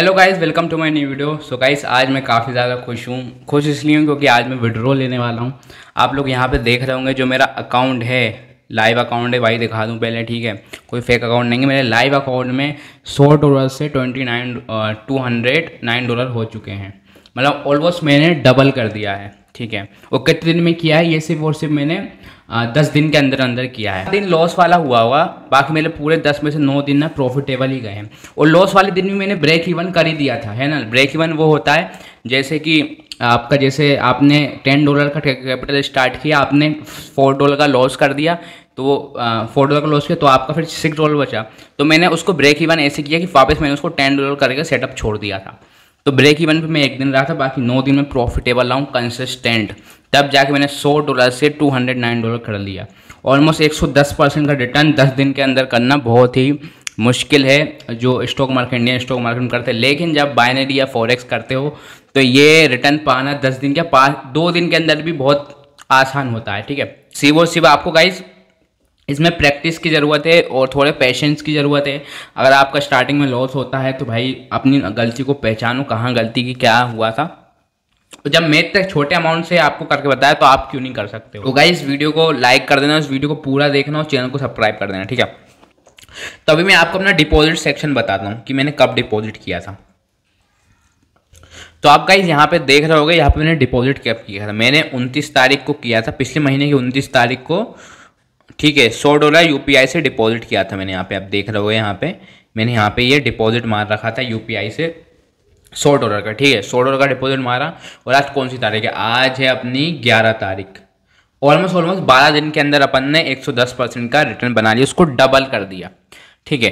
Hello guys welcome to my new video so guys आज मैं काफ़ी ज़्यादा खुश हूँ। खुश इसलिए हूँ क्योंकि आज मैं विड्रॉ लेने वाला हूँ। आप लोग यहाँ पे देख रहे होंगे जो मेरा अकाउंट है। लाइव अकाउंट है, भाई दिखा दूँ पहले, ठीक है? कोई फेक अकाउंट नहीं है। मेरे लाइव अकाउंट में सौ डॉलर से twenty nine two hundred nine dollar हो चुके हैं। मतलब ऑलमोस्ट मैंने डबल कर दिया है ठीक है? वो कितने दिन में किया है? ये सिर्फ़ और सिर्फ़ मैंने आ, दस दिन के अंदर अंदर किया है। दिन लॉस वाला हुआ हुआ बाकी मेरे पूरे दस में से नौ दिन ना प्रॉफिटेबल ही गए हैं। और लॉस वाले दिन भी मैंने ब्रेक इवन कर ही दिया था है ना? ब्रेक इवन वो होता है जैसे कि आपका जैसे आपने टेन डॉलर का कैपिटल स्टार्ट किया आपने फोर डॉलर का लॉस कर दिया तो वो फोर डॉलर का लॉस किया तो आपका फिर सिक्स डॉलर बचा। तो मैंने उसको ब्रेक इवन ऐसे किया कि वापस मैंने उसको टेन डॉलर करके सेटअप छोड़ दिया था। तो ब्रेक इवन पे मैं एक दिन रहा था, बाकी नौ दिन में प्रॉफिटेबल रहा हूँ कंसिस्टेंट तब जाके मैंने सौ डॉलर से टू हंड्रेड नाइन डॉलर कर लिया। ऑलमोस्ट एक सौ दस परसेंट का रिटर्न दस दिन के अंदर करना बहुत ही मुश्किल है, जो stock market Indian stock market में करते हैं। लेकिन जब बाइनरी या फॉरेक्स करते हो तो ये रिटर्न पाना दस दिन के पाँच दो दिन के अंदर भी बहुत आसान होता है, ठीक है? सिवो सिवा आपको गाइज़ इसमें प्रैक्टिस की ज़रूरत है और थोड़े पेशेंस की ज़रूरत है। अगर आपका स्टार्टिंग में लॉस होता है तो भाई अपनी गलती को पहचानो, कहाँ गलती की क्या हुआ था। तो जब मैं तक छोटे अमाउंट से आपको करके बताया तो आप क्यों नहीं कर सकते हो? तो गाइस इस वीडियो को लाइक कर देना इस वीडियो को पूरा देखना और चैनल को सब्सक्राइब कर देना, ठीक है? तो अभी मैं आपको अपना डिपॉजिट सेक्शन बताता हूँ कि मैंने कब डिपॉजिट किया था। तो आप गाइज़ यहाँ पे देख रहे होगे, यहाँ पे मैंने डिपॉजिट कब किया था? मैंने 29 तारीख को किया था, पिछले महीने की 29 तारीख को ठीक है, सौ डॉलर यूपीआई से डिपॉजिट किया था मैंने यहाँ पे, आप देख रहे हो यहाँ पे। मैंने यहाँ पे ये डिपॉजिट मार रखा था यूपीआई से सौ डॉलर का, ठीक है, सौ डॉलर का डिपॉजिट मारा। और आज कौन सी तारीख है? आज है अपनी ग्यारह तारीख। ऑलमोस्ट ऑलमोस्ट बारह दिन के अंदर अपन ने एक सौ दस परसेंट का रिटर्न बना लिया, उसको डबल कर दिया, ठीक है।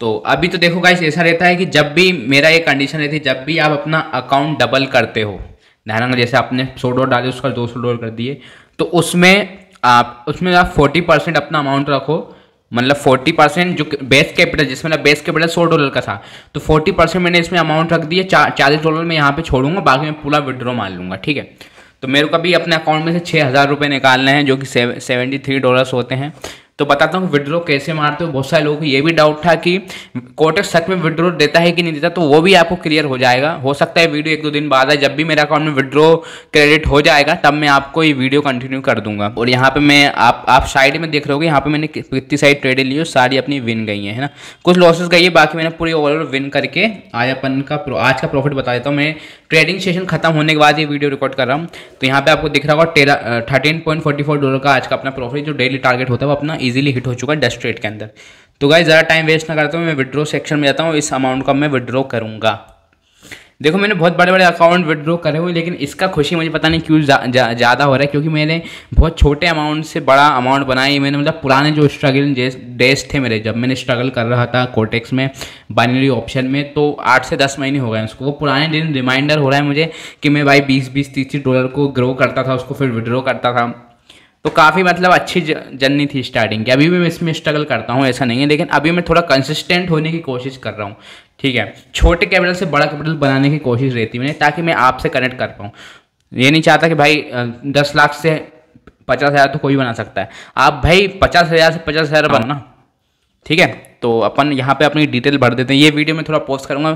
तो अभी तो देखो गाइस ऐसा रहता है कि जब भी मेरा ये कंडीशन रहती है, जब भी आप अपना अकाउंट डबल करते हो, ध्यान जैसे आपने सौ डॉलर डाले, उसका दो सौ डॉलर कर दिए तो उसमें आप उसमें आप फोर्टी परसेंट अपना अमाउंट रखो मतलब फोर्टी परसेंट जो बेस कैपिटल जिसमें ना बेस कैपिटल सौ डॉलर का था तो फोर्टी परसेंट मैंने इसमें अमाउंट रख दिया, चा, चालीस डॉलर मैं यहाँ पे छोड़ूँगा, बाकी मैं पूरा विड्रॉ मान लूँगा, ठीक है? तो मेरे को अभी अपने अकाउंट में से छः हज़ार रुपये निकालने हैं, जो कि सेवेंटी थ्री डॉलर्स होते हैं। तो बताता हूँ विड्रॉ कैसे मारते हो। बहुत सारे लोगों को ये भी डाउट था कि कोटेक्स सच में विड्रॉ देता है कि नहीं देता तो वो भी आपको क्लियर हो जाएगा। हो सकता है वीडियो एक दो दिन बाद है जब भी मेरे अकाउंट में विड्रॉ क्रेडिट हो जाएगा, तब मैं आपको ये वीडियो कंटिन्यू कर दूँगा। और यहाँ पे मैं, आप आप साइड में देख रहे हो यहाँ पे मैंने कितनी सारी ट्रेडें ली सारी अपनी विन गई है ना? कुछ लॉसेस गई है, बाकी मैंने पूरी ओवरऑल विन करके आज अपन का आज का प्रॉफिट बता देता हूँ। मैं ट्रेडिंग सेशन खत्म होने के बाद ये वीडियो रिकॉर्ड कर रहा हूँ। तो यहाँ पे आपको दिख रहा होगा, तेरह थर्टीन डॉलर का आज का अपना प्रॉफिट जो डेली टारगेट होता है, वो अपना इजीली हिट हो चुका है डस्ट रेट के अंदर। तो गाइस ज़्यादा टाइम वेस्ट ना करता हूँ मैं विड्रॉ सेक्शन में जाता हूँ इस अमाउंट का मैं विड्रॉ करूँगा। देखो मैंने बहुत बड़े बड़े अकाउंट विड्रॉ करे हुए लेकिन इसका खुशी मुझे पता नहीं क्यों ज़्यादा जा, जा, हो रहा है क्योंकि मैंने बहुत छोटे अमाउंट से बड़ा अमाउंट बनाया मैंने मतलब पुराने जो स्ट्रगल डेज़ थे मेरे जब मैंने स्ट्रगल कर रहा था कोटेक्स में बाइनरी ऑप्शन में तो आठ से दस महीने हो गए उसको। वो पुराने दिन रिमाइंडर हो रहा है मुझे कि मैं भाई बीस बीस तीस डॉलर को ग्रो करता था उसको फिर विड्रॉ करता था। तो काफ़ी मतलब अच्छी जर्नी थी स्टार्टिंग की। अभी भी मैं इसमें स्ट्रगल करता हूँ ऐसा नहीं है लेकिन अभी मैं थोड़ा कंसिस्टेंट होने की कोशिश कर रहा हूँ ठीक है? छोटे कैपिटल से बड़ा कैपिटल बनाने की कोशिश रहती मैंने ताकि मैं आपसे कनेक्ट कर पाऊँ। ये नहीं चाहता कि भाई दस लाख से पचास हज़ार तो कोई बना सकता है। आप भाई पचास हज़ार से पचास हज़ार बनना ठीक है? तो अपन यहाँ पे अपनी डिटेल भर देते हैं। ये वीडियो मैं थोड़ा पोस्ट करूँगा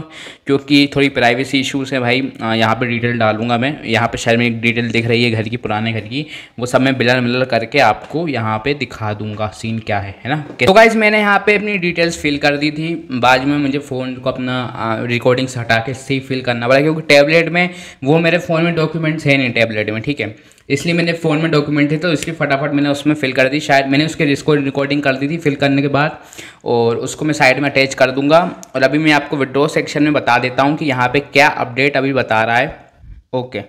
क्योंकि थोड़ी प्राइवेसी इशूज़ है भाई। यहाँ पे डिटेल डालूँगा मैं। यहाँ पे शायद में एक डिटेल दिख रही है घर की, पुराने घर की। वो सब मैं बिलर मिलर करके आपको यहाँ पे दिखा दूँगा सीन क्या है है ना? तो गाइज़ मैंने यहाँ पे अपनी डिटेल्स फिल कर दी थी। बाद में मुझे फ़ोन को अपना रिकॉर्डिंग्स हटा के सही फिल करना पड़ा, क्योंकि टैबलेट में वो मेरे फ़ोन में डॉक्यूमेंट्स है नहीं टैबलेट में, ठीक है? इसलिए मैंने फ़ोन में डॉक्यूमेंट थे तो इसलिए फटाफट मैंने उसमें फिल कर दी। शायद मैंने उसके रिकॉर्डिंग कर दी थी फिल करने के बाद, और उसको मैं साइड में अटैच कर दूँगा। और अभी मैं आपको विड्रो सेक्शन में बता देता हूँ कि यहाँ पर क्या अपडेट अभी बता रहा है। ओके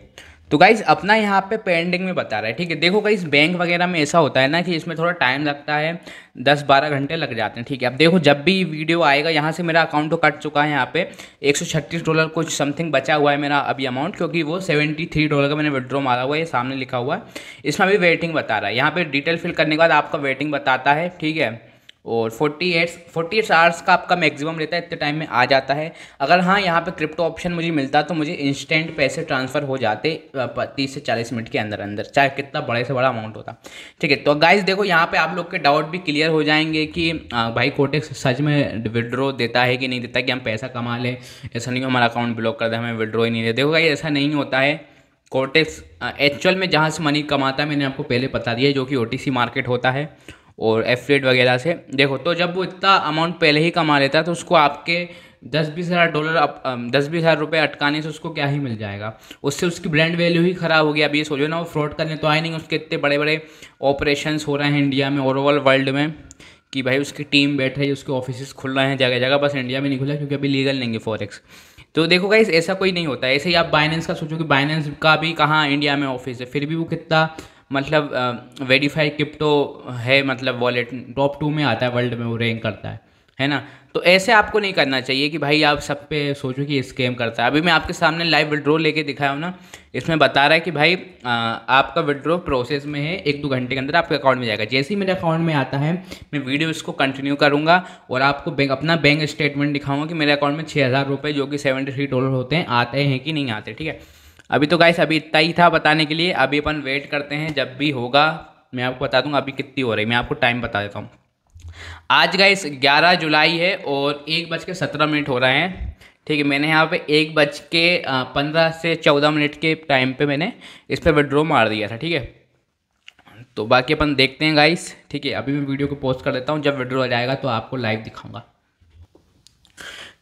तो गाइज़ अपना यहाँ पे पेंडिंग में बता रहा है, ठीक है? देखो गाइज़ बैंक वगैरह में ऐसा होता है ना कि इसमें थोड़ा टाइम लगता है दस बारह घंटे लग जाते हैं, ठीक है? अब देखो, जब भी वीडियो आएगा, यहाँ से मेरा अकाउंट तो कट चुका है यहाँ पे, एक सौ छत्तीस डॉलर कुछ समथिंग बचा हुआ है मेरा अभी अमाउंट क्योंकि वो सेवेंटी डॉलर का मैंने विड्रॉ मारा हुआ है सामने लिखा हुआ है। इसमें अभी वेटिंग बता रहा है। यहाँ पर डिटेल फिल करने के बाद आपका वेटिंग बताता है, ठीक है? और forty eights forty eights hours का आपका मैक्सिमम रहता है, इतने टाइम में आ जाता है। अगर हाँ यहाँ पे क्रिप्टो ऑप्शन मुझे मिलता तो मुझे इंस्टेंट पैसे ट्रांसफ़र हो जाते तीस से चालीस मिनट के अंदर अंदर, चाहे कितना बड़े से बड़ा अमाउंट होता। ठीक है तो गाइज़ देखो यहाँ पे आप लोग के डाउट भी क्लियर हो जाएँगे कि भाई कोटेक्स सच में विड्रॉ देता है कि नहीं देता, कि हम पैसा कमा लें? ऐसा नहीं हमारा अकाउंट ब्लॉक कर दे, हमें विड्रॉ ही नहीं दे। देखो भाई ऐसा नहीं होता है। कोटेक्स एक्चुअल में जहाँ से मनी कमाता है, मैंने आपको पहले बता दिया, जो कि ओटीसी मार्केट होता है। और एफलेट वगैरह से। देखो तो जब वो इतना अमाउंट पहले ही कमा लेता है तो उसको आपके दस बीस हज़ार डॉलर दस बीस हज़ार रुपये अटकाने से उसको क्या ही मिल जाएगा। उससे उसकी ब्रांड वैल्यू ही ख़राब हो गया अब ये सोचो ना, वो फ्रॉड करने तो आए नहीं, उसके इतने बड़े बड़े ऑपरेशन हो रहे हैं इंडिया में ओवरऑल वर्ल्ड में, कि भाई उसकी टीम बैठ रही है उसके ऑफ़िस खुल रहे हैं जगह जगह बस इंडिया में नहीं खुला, क्योंकि अभी लीगल नहीं है फॉरेक्स तो देखो गाइस ऐसा कोई नहीं होता। ऐसे ही आप बाइनेंस का सोचो कि बाइनेंस का भी कहाँ इंडिया में ऑफ़िस है, फिर भी वो कितना मतलब वेरीफाइड क्रिप्टो है मतलब वॉलेट टॉप टू में आता है वर्ल्ड में वो रैंक करता है है ना? तो ऐसे आपको नहीं करना चाहिए कि भाई आप सब पे सोचो कि स्कैम करता है। अभी मैं आपके सामने लाइव विड्रॉ लेके दिखाया हूँ ना इसमें बता रहा है कि भाई आ, आपका विड्रॉ प्रोसेस में है एक दो घंटे के अंदर आपके अकाउंट में जाएगा। जैसे ही मेरे अकाउंट में आता है मैं वीडियो इसको कंटिन्यू करूँगा और आपको बैंक अपना बैंक स्टेटमेंट दिखाऊँगा कि मेरे अकाउंट में छः हज़ार जो कि सेवेंटी थ्री डॉलर होते हैं आते हैं कि नहीं आते ठीक है? अभी तो गाइस अभी इतना ही था बताने के लिए। अभी अपन वेट करते हैं, जब भी होगा, मैं आपको बता दूँगा अभी कितनी हो रही मैं आपको टाइम बता देता हूँ। आज गाइस 11 जुलाई है और एक बज के सत्रह मिनट हो रहे हैं। ठीक है, मैंने यहाँ पे एक बज के पंद्रह से चौदह मिनट के टाइम पे मैंने इस पर विड्रॉ मार दिया था, ठीक है? तो बाकी अपन देखते हैं गाइस ठीक है? अभी मैं वीडियो को पोस्ट कर देता हूँ। जब विड्रॉ आ जाएगा तो आपको लाइव दिखाऊँगा।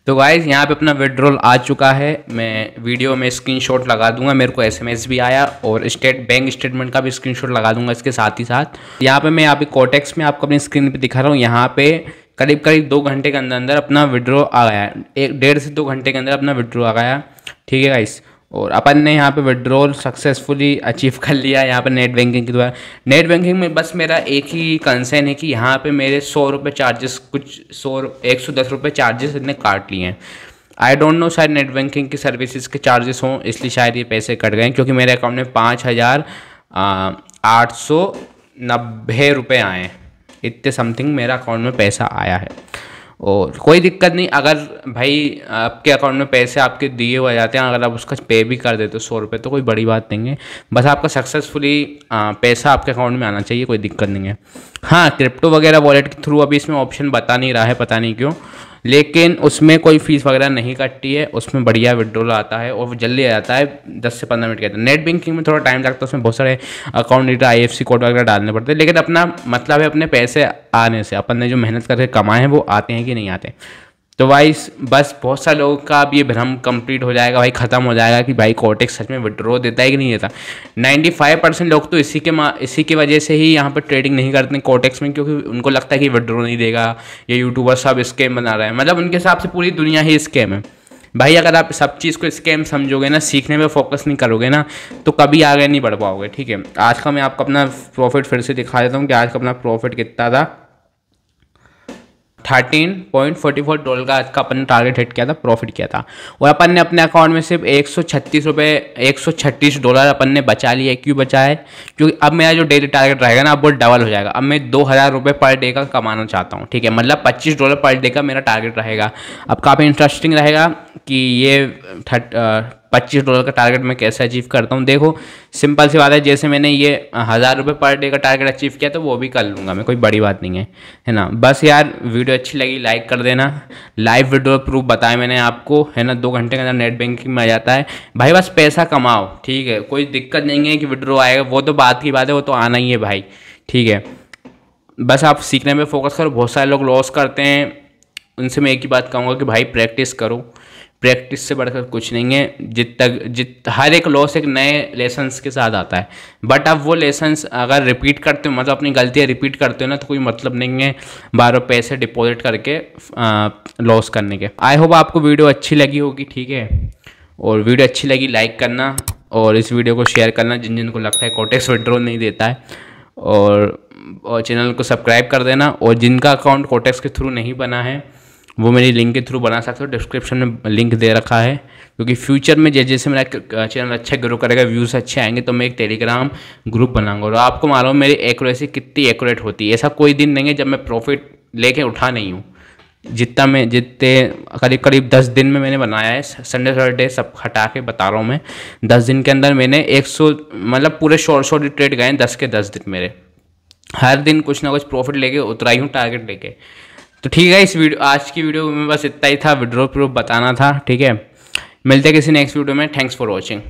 तो गाइज़ यहाँ पे अपना विड्रॉल आ चुका है। मैं वीडियो में स्क्रीनशॉट लगा दूँगा, मेरे को एसएमएस भी आया और स्टेट बैंक स्टेटमेंट का भी स्क्रीनशॉट लगा दूँगा इसके साथ ही साथ। यहाँ पे मैं, यहाँ पे कोटेक्स में आपको अपनी स्क्रीन पे दिखा रहा हूँ। यहाँ पे करीब करीब दो घंटे के अंदर अंदर अपना विड्रॉ आ गया। एक, डेढ़ से दो घंटे के अंदर अपना विड्रॉ आ गया। ठीक है गाइस और अपन ने यहाँ पे विड्रॉल सक्सेसफुली अचीव कर लिया यहाँ पे नेट बैंकिंग के द्वारा। नेट बैंकिंग में बस मेरा एक ही कंसर्न है कि यहाँ पे मेरे सौ रुपये चार्जेस कुछ सौ, एक सौ दस रुपये चार्जेस इतने काट लिए हैं। आई डोंट नो शायद नेट बैंकिंग की सर्विसेज़ के चार्जेस हों, इसलिए शायद ये पैसे कट गए क्योंकि मेरे अकाउंट में पाँच हज़ार आठ सौ नब्बे रुपये आए इतने समथिंग मेरा अकाउंट में पैसा आया है। और कोई दिक्कत नहीं, अगर भाई आपके अकाउंट में पैसे आपके दिए हुए जाते हैं, अगर आप उसका पे भी कर देते हो, सौ रुपये तो कोई बड़ी बात नहीं है। बस आपका सक्सेसफुली पैसा आपके अकाउंट में आना चाहिए, कोई दिक्कत नहीं है। हाँ क्रिप्टो वगैरह वॉलेट के थ्रू अभी इसमें ऑप्शन बता नहीं रहा है, पता नहीं क्यों। लेकिन उसमें कोई फ़ीस वगैरह नहीं कटती है, उसमें बढ़िया विड्रोल आता है और जल्दी आ जाता है, दस से पंद्रह मिनट के अंदर। नेट बैंकिंग में थोड़ा टाइम लगता है, उसमें बहुत सारे account detail I F C code वगैरह डालने पड़ते हैं, लेकिन अपना मतलब है अपने पैसे आने से, अपन ने जो मेहनत करके कमाए हैं, वो आते हैं कि नहीं आते तो भाई, बस बहुत सारे लोगों का अब ये भ्रम कंप्लीट हो जाएगा, भाई ख़त्म हो जाएगा कि भाई कोटेक्स सच में विड्रॉ देता है कि नहीं देता। 95 परसेंट लोग तो इसी के इसी की वजह से ही यहाँ पर ट्रेडिंग नहीं करते हैं कोटेक्स में, क्योंकि उनको लगता है कि विड्रॉ नहीं देगा, ये यूट्यूबर सब स्कैम बना रहे हैं। मतलब उनके हिसाब से पूरी दुनिया ही स्कैम है। भाई, अगर आप सब चीज़ को स्कैम समझोगे ना, सीखने में फोकस नहीं करोगे ना तो कभी आगे नहीं बढ़ पाओगे, ठीक है? आज का मैं आपको अपना प्रॉफिट फिर से दिखा देता हूँ कि आज का अपना प्रॉफिट कितना था। Thirteen point forty four dollar का आज का अपन ने टारगेट हिट किया था प्रॉफिट किया था। और अपन ने अपने अकाउंट में सिर्फ़ एक सौ छत्तीस रुपये एक सौ छत्तीस डॉलर अपन ने बचा लिया क्यों बचा है? क्योंकि अब मेरा जो डेली टारगेट रहेगा ना, अब वो डबल हो जाएगा। अब मैं दो हज़ार रुपये पर डे का कमाना चाहता हूँ, ठीक है? मतलब पच्चीस डॉलर पर डे का मेरा टारगेट रहेगा। अब काफ़ी इंटरेस्टिंग रहेगा कि ये थर्ट पच्चीस डॉलर का टारगेट मैं कैसे अचीव करता हूँ? देखो सिंपल सी बात है, जैसे मैंने ये हज़ार रुपये पर डे का टारगेट अचीव किया तो वो भी कर लूँगा मैं, कोई बड़ी बात नहीं है है ना? बस यार वीडियो अच्छी लगी लाइक कर देना। लाइव वीडियो प्रूफ बताया मैंने आपको, है ना? दो घंटे के अंदर नेट बैंकिंग में आ जाता है। भाई, बस पैसा कमाओ, ठीक है? कोई दिक्कत नहीं है कि विड्रो आएगा, वो तो बात की बात है, वो तो आना ही है भाई, ठीक है? बस आप सीखने में फोकस करो, बहुत सारे लोग लॉस करते हैं, उनसे मैं एक ही बात कहूँगा कि भाई प्रैक्टिस करो। प्रैक्टिस से बढ़कर कुछ नहीं है जित तक जित हर एक लॉस एक नए लेसन्स के साथ आता है। बट अब वो लेसन्स अगर रिपीट करते हो मतलब अपनी गलतियाँ रिपीट करते हो ना तो कोई मतलब नहीं है बारह पैसे डिपॉजिट करके लॉस करने के। आई होप आपको वीडियो अच्छी लगी होगी ठीक है? और वीडियो अच्छी लगी लाइक करना और इस वीडियो को शेयर करना जिन जिनको लगता है कोटेक्स विड्रॉल नहीं देता है। और, और चैनल को सब्सक्राइब कर देना और जिनका अकाउंट कोटेक्स के थ्रू नहीं बना है वो मेरी लिंक के थ्रू बना सकते हो डिस्क्रिप्शन में लिंक दे रखा है। क्योंकि फ्यूचर में जैसे जैसे मेरा चैनल अच्छा ग्रो करेगा व्यूज़ अच्छे आएँगे तो मैं एक टेलीग्राम ग्रुप बनाऊँगा। और आपको मालूम मेरी एक्यूरेसी कितनी एक्यूरेट होती है। ऐसा कोई दिन नहीं है जब मैं प्रॉफिट लेके उठा नहीं हूँ। जितना मैं, जितने करीब करीब दस दिन में मैंने बनाया है संडे सैटरडे सब हटा के बता रहा हूँ मैं। दस दिन के अंदर मैंने एक सौ मतलब पूरे शॉर्ट शॉर्ट ट्रेड गए हैं, दस के दस दिन मेरे। हर दिन कुछ ना कुछ प्रॉफिट लेके उतरा ही हूँ टारगेट लेके। तो ठीक है, इस वीडियो, आज की वीडियो में बस इतना ही था। विड्रॉ प्रूफ बताना था, ठीक है? मिलते किसी नेक्स्ट वीडियो में। Thanks for watching